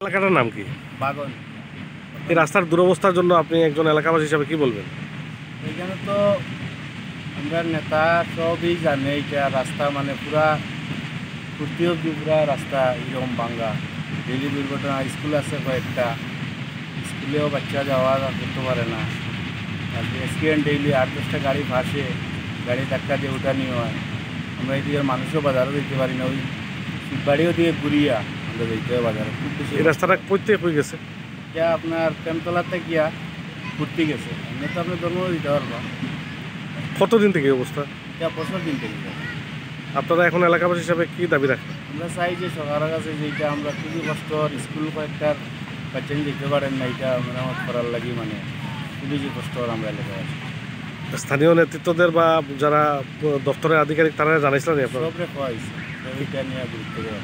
এলাকাটার নাম কি? বাগন। এই রাস্তার দুরবস্থার জন্য আপনি একজন এলাকাবাসী হিসাবে কি বলবেন? এইখানে তো আমরা নেতা সবই জানে এটা রাস্তা মানে পুরা ফুর্তি অব্দি পুরা রাস্তা এরকম ভাঙ্গা ডেলি দুর্ঘটনা স্কুল আছে কয়েকটা। স্কুলেও বাচ্চা যাওয়া করতে পারে না। আর অ্যাক্সিডেন্ট ডেইলি আট দশটা গাড়ি ভাসে গাড়ি ধাক্কা দিয়ে উঠানি হয়। আমরা এদিকে মানুষও বাজারও দিতে পারি না। ওই শিববাড়িও দিয়ে ঘুরিয়া আমরা দিতে হয় বাজারে খুব বেশি এই রাস্তাটা হয়ে গেছে? এটা আপনার প্রেমতলাতে গিয়া ঘুরতে গেছে। এমনি তো আপনি জন্ম দিতে পারবা। কতদিন থেকে এই অবস্থা? এটা বছর দিন থেকে। আপনারা এখন এলাকাবাসী হিসাবে কি দাবি রাখেন? আমরা চাই যে সরকারের কাছে যে এটা আমরা খুবই কষ্ট স্কুল কয়েকটার বাচ্চা যেতে পারেন না এটা মেরামত করার লাগি মানে খুবই যে কষ্ট আমরা এলাকায় আছি স্থানীয় নেতৃত্বদের বা যারা দপ্তরের আধিকারিক তারা জানাইছিলেন আপনারা? হয়েছে এটা নিয়ে গুরুত্ব দেওয়া।